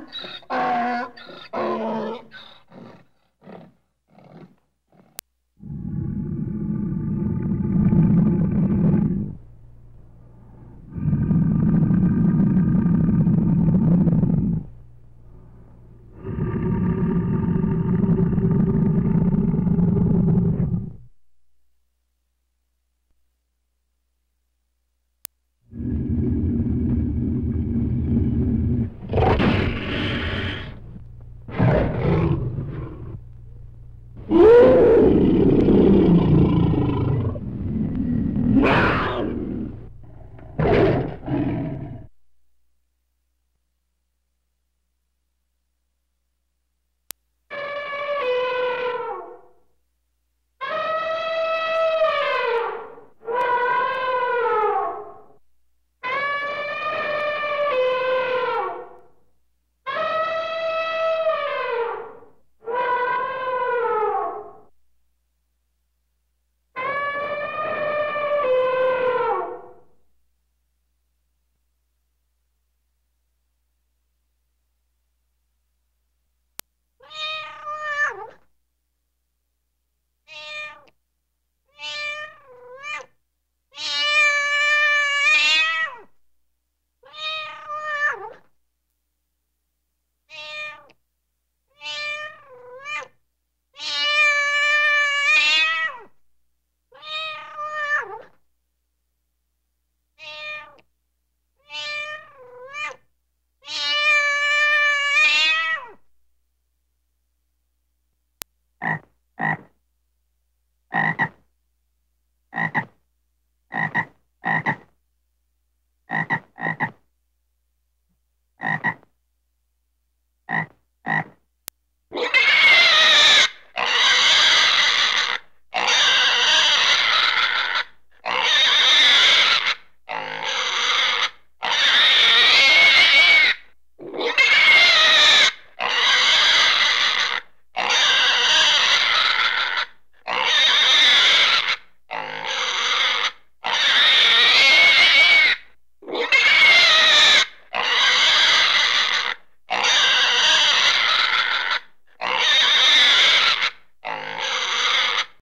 Yeah.